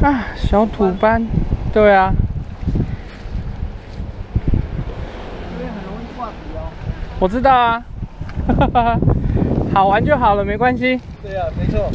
啊小土斑对啊。我知道啊。哈 哈好玩就好了，没关系。对啊，没错。